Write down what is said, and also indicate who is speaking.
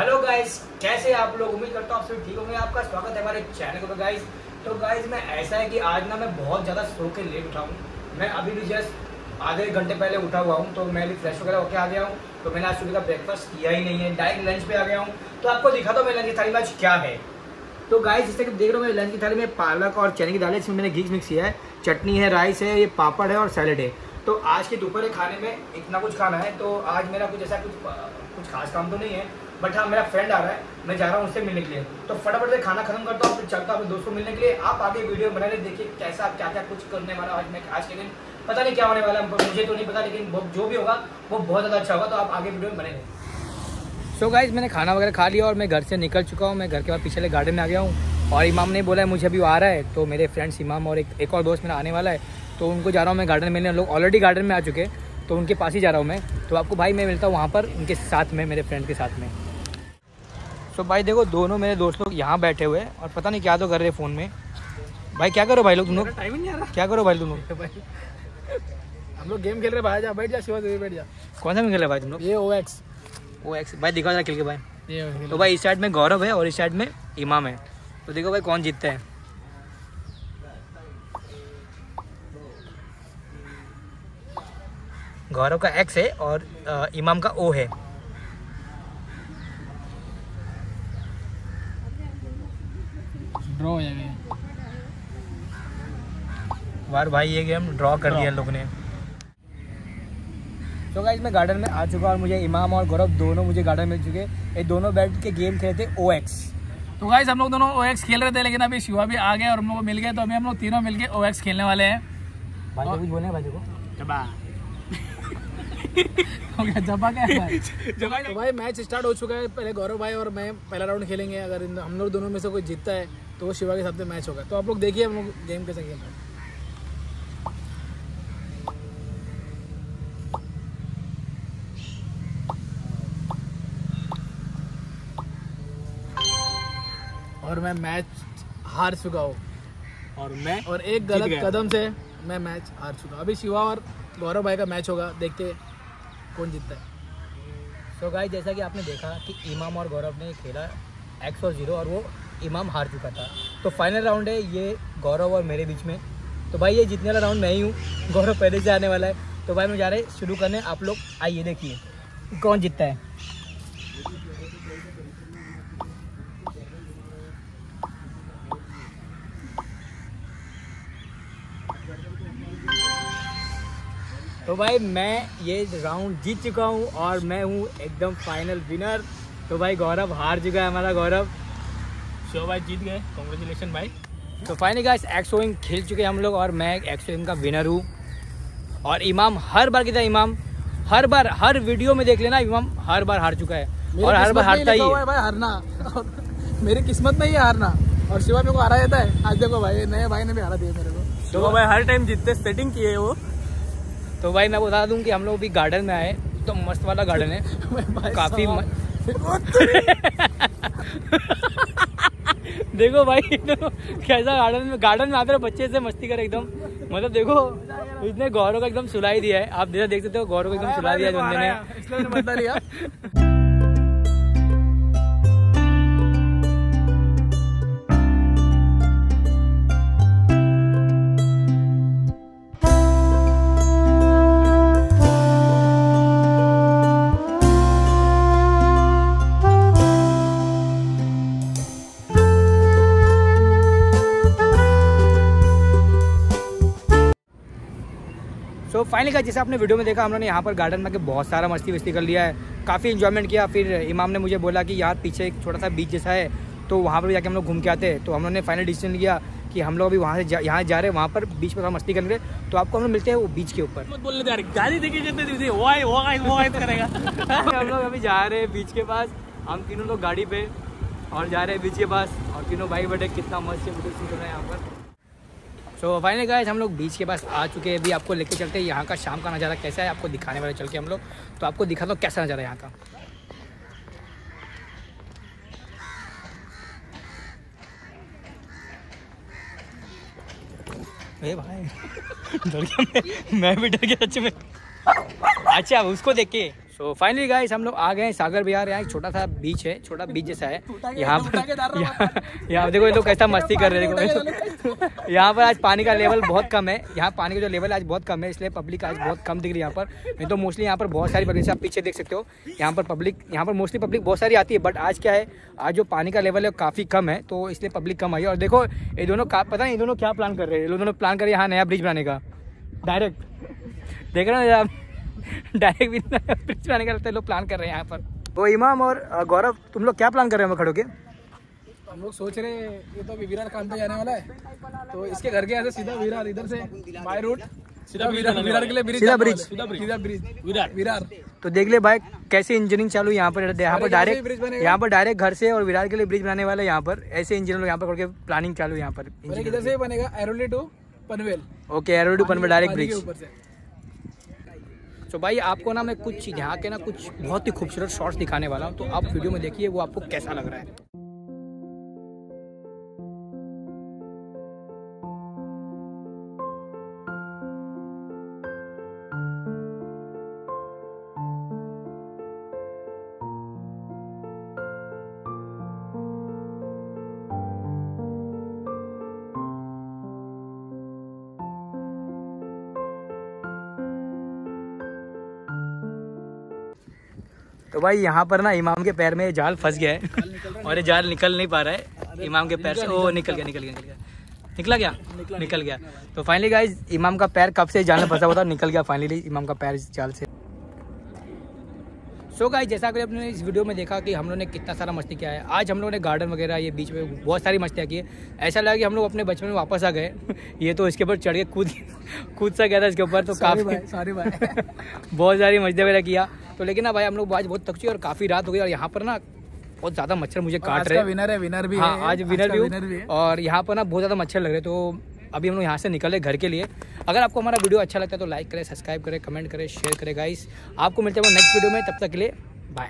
Speaker 1: Hello guys, कैसे आप लोग? उम्मीद करता हूँ आप सभी ठीक होंगे। आपका स्वागत है हमारे चैनल पर गाइस। तो गाइस, मैं ऐसा है कि आज ना मैं बहुत ज़्यादा सो के लेट उठा हूँ। मैं अभी भी जस्ट आधे घंटे पहले उठा हुआ हूँ तो मैं अभी फ्रेश वगैरह होकर आ गया हूँ। तो मैंने आज सुबह का ब्रेकफास्ट किया ही नहीं है। डायरेक्ट लंच पे आ गया हूँ। तो आपको दिखा दो मेरे लंच की थाली में आज क्या है। तो गाइस, जैसे कि देख रहे हो, मेरे लंच की थाली में पालक और चने की दाल है। इसमें मैंने घी मिक्स किया है। चटनी है राइस है, ये पापड़ है और सैलड है। तो आज के दोपहर खाने में इतना कुछ खाना है तो आज मेरा कुछ ऐसा कुछ कुछ खास काम तो नहीं है बट हाँ मेरा फ्रेंड आ रहा है, मैं जा रहा हूँ उससे मिलने के लिए। तो फटाफट से खाना खत्म करता हूँ, फिर चलता हूँ दोस्त को मिलने के लिए। आप आगे वीडियो बना रहे, देखिए कैसा क्या क्या कुछ करने वाला आज मैं आज के दिन। पता नहीं क्या होने वाला है मुझे तो नहीं पता, लेकिन जो भी होगा, वो बहुत ज़्यादा अच्छा होगा तो आप आगे वीडियो में बने सो so गाइज़ मैंने खाना वगैरह खा लिया और मैं घर से निकल चुका हूँ। मैं घर के बाद पिछले गार्डन में आ गया हूँ और इमाम ने बोला है, मुझे अभी आ रहा है तो मेरे फ्रेंड्स इमाम और एक एक और दोस्त मेरा आने वाला है। तो उनको जा रहा हूँ मैं गार्डन मिलने। लोग ऑलरेडी गार्डन में आ चुके तो उनके पास ही जा रहा हूँ मैं। तो आपको भाई मैं मिलता हूँ वहाँ पर उनके साथ में मेरे फ्रेंड के साथ में। तो भाई देखो दोनों मेरे दोस्त लोग यहाँ बैठे हुए हैं और पता नहीं क्या तो कर रहे फ़ोन में। भाई क्या करो भाई लोग तुम लोग? टाइम नहीं आ रहा। क्या करो भाई तुम लोग?
Speaker 2: हम लोग गेम खेल रहे भाई जा बैठ जा शिवा बैठ जा।
Speaker 1: कौन सा में खेल रहे भाई तुम लोग?
Speaker 2: ये ओ एक्स
Speaker 1: ओ एक्स भाई दिखा जरा खेल के भाई। तो भाई इस साइड में गौरव है और इस साइड में इमाम है। तो देखो भाई कौन जीतता है। गौरव का एक्स है और इमाम का ओ है।
Speaker 2: ड्रॉ हो जाएगा
Speaker 1: बार भाई ये गेम ड्रॉ कर दिया लोग ने। तो गाइज़ मैं गार्डन में आ चुका और मुझे इमाम और गौरव दोनों मुझे गार्डन मिल चुके ये दोनों बैठ के गेम खेले थे ओ एक्स
Speaker 2: तो गाइज़ हम लोग दोनों ओ एक्स खेल रहे थे लेकिन अभी शिवा भी आ गया और हम लोग मिल गए तो अभी हम लोग तीनों मिलके ओ एक्स खेलने वाले हैं।
Speaker 1: भाई कुछ बोले भाई को।
Speaker 2: हो गया जबा क्या है। भाई जबा तो भाई मैच स्टार्ट हो चुका है पहले गौरव भाई और मैं पहला राउंड खेलेंगे। अगर हम लोग दोनों में से कोई जीतता है तो वो शिवा के साथ में मैच होगा। तो आप लोग देखिए हम लोग गेम कैसे खेल रहे हैं। और मैं मैच हार चुका हूँ।
Speaker 1: और मैं
Speaker 2: और एक गलत कदम से मैं मैच हार चुका अभी शिवा और गौरव भाई का मैच होगा देखते कौन जीतता है?
Speaker 1: सो so गाइस जैसा कि आपने देखा कि इमाम और गौरव ने खेला एक्स और ज़ीरो और वो इमाम हार चुका था। तो फाइनल राउंड है ये गौरव और मेरे बीच में। तो भाई ये जीतने वाला राउंड मैं ही हूँ। गौरव पहले से आने वाला है। तो भाई मैं जा रहे शुरू करने। आप लोग आइए देखिए। कौन जीतता है? तो भाई मैं ये राउंड जीत चुका हूँ और मैं हूँ एकदम फाइनल विनर तो भाई गौरव हार चुका है हमारा गौरव।
Speaker 2: शो भाई जीत गए। कॉन्ग्रेचुलेशन भाई।
Speaker 1: तो फाइनली गाइस एक्सोइंग खेल चुके हैं हम लोग और मैं एक्सोइंग का विनर हूँ। और इमाम हर बार की तरह इमाम? हर बार हर वीडियो में देख लेना इमाम हर बार हार चुका है। और हर बार हारता ही
Speaker 2: है। भाई हारना। मेरी किस्मत में ही हारना। और शिवा मेरे को हारा जाता है। आज देखो भाई नए भाई ने भी हारा दिया मेरे को।
Speaker 1: तो भाई हर टाइम जीतते सेटिंग किए वो। तो भाई मैं बता दूँ कि हम लोग अभी गार्डन में आए तो मस्त वाला गार्डन है। काफ़ी म... देखो भाई तो कैसा गार्डन में गार्डन में आते बच्चे से मस्ती करे एकदम। मतलब देखो इसने गौरव का एकदम सुलाई दिया है। आप देख सकते हो गौरव को एकदम सुला दिया बंदे ने तो फाइनली का जैसे आपने वीडियो में देखा हम लोगों ने यहाँ पर गार्डन में बहुत सारा मस्ती वस्ती कर लिया है। काफ़ी इन्जॉयमेंट किया। फिर इमाम ने मुझे बोला कि यार पीछे एक छोटा सा बीच जैसा है तो वहाँ पर भी जाके हम लोग घूम के आते हैं। तो हम लोगों ने फाइनल डिसीज़न लिया कि हम लोग अभी वहाँ से जा, यहाँ जा रहे हैं वहाँ पर बीच पर मस्ती करेंगे। तो आपको हम लोग मिलते हैं वो बीच के ऊपर। हम लोग अभी जा रहे हैं बीच के पास। हम तीनों लोग गाड़ी पे और जा रहे हैं बीच के पास। और तीनों भाई बटे कितना मस्त हैं यहाँ पर। सो फाइनली गाइस हम लोग बीच के पास आ चुके हैं। अभी आपको लेके चलते हैं। यहाँ का शाम का नज़ारा कैसा है? आपको दिखाने वाले चल के हम लोग। तो आपको दिखा दो कैसा नज़ारा है यहाँ का। ए भाई डर गया मैं, मैं भी डर गया में। अच्छा उसको देख के। तो फाइनली गाइस हम लोग आ गए सागर बिहार यहाँ एक छोटा सा बीच है, छोटा बीच जैसा है। यहाँ पर यहाँ देखो ये लोग कैसा मस्ती कर रहे हैं यहाँ पर आज पानी का लेवल बहुत कम है। यहाँ पानी का जो लेवल आज बहुत कम है, इसलिए पब्लिक आज बहुत कम दिख रही है यहाँ पर। नहीं तो मोस्टली यहाँ पर बहुत सारी पब्लिक आप पीछे देख सकते हो। यहाँ पर पब्लिक यहाँ पर मोस्टली पब्लिक बहुत सारी आती है बट आज क्या है, आज जो पानी का लेवल है काफ़ी कम है तो इसलिए पब्लिक कम आई है। और देखो, ये दोनों का पता नहीं, ये दोनों क्या प्लान कर रहे हैं? ये दोनों प्लान कर रहे हैं यहाँ नया ब्रिज बनाने का। डायरेक्ट देख रहे हैं आप? डायरेक्ट ब्रिज बनाने का लगता है लोग प्लान कर रहे हैं यहाँ पर। तो इमाम और गौरव तुम लोग क्या प्लान कर रहे हो खड़ो के
Speaker 2: हम लोग सोच रहे हैं ये तो अभी विरार काम पे जाने वाला है। तो इसके घर के यहाँ से सीधा विरार इधर से बाय रूट सीधा विरार विरार के लिए ब्रिज
Speaker 1: सीधा ब्रिज।
Speaker 2: सीधा ब्रिज विरार। विरार।
Speaker 1: तो देख ले भाई कैसे इंजीनियरिंग चालू यहाँ पर यहाँ पर डायरेक्ट
Speaker 2: ब्रिज।
Speaker 1: यहाँ पर डायरेक्ट घर से और विरार के लिए ब्रिज बनाने वाले यहाँ पर ऐसे इंजीनियर लोग यहाँ पर करके प्लानिंग चालू यहाँ पर।
Speaker 2: इधर से बनेगा? एरोली टू पनवेल
Speaker 1: ओके एरोडू पन डायरेक्ट ब्रिज तो भाई, आपको ना मैं कुछ यहाँ के ना कुछ बहुत ही खूबसूरत शॉर्ट्स दिखाने वाला हूँ। तो आप वीडियो में देखिए वो आपको कैसा लग रहा है। तो भाई यहाँ पर ना इमाम के पैर में ये जाल फंस गया है। और ये जाल निकल नहीं पा रहा है। इमाम के पैर से ओ निकल गया निकल गया निकल गया। निकला गया निकल गया। तो फाइनली गाइज़ इमाम का पैर कब से जाल में फंसा हुआ था? निकल गया फाइनली इमाम का पैर जाल से। सो so गाइस जैसा कि आपने इस वीडियो में देखा कि हम लोगों ने कितना सारा मस्ती किया है। आज हम लोगों ने गार्डन वगैरह ये बीच में बहुत सारी मस्तियाँ की है। ऐसा लगा कि हम लोग अपने बचपन में वापस आ गए। ये तो इसके ऊपर चढ़ के कूद कूद सा गया था इसके ऊपर तो काफ़ी
Speaker 2: सॉरी भाई।
Speaker 1: बहुत सारी मस्ती वगैरह किया। तो लेकिन ना भाई हम लोग आज बहुत थक चुके और काफ़ी रात हो गई और यहाँ पर ना बहुत ज़्यादा मच्छर मुझे काट रहे हैं।
Speaker 2: विनर है विनर भी
Speaker 1: हाँ
Speaker 2: है।
Speaker 1: आज विनर भी
Speaker 2: विनर भी
Speaker 1: है। और यहाँ पर ना बहुत ज़्यादा मच्छर लग रहे तो अभी हम लोग यहाँ से निकले घर के लिए। अगर आपको हमारा वीडियो अच्छा लगता है तो लाइक करें सब्सक्राइब करें कमेंट करें शेयर करें गाइस आपको मिलते हैं नेक्स्ट वीडियो में। तब तक के लिए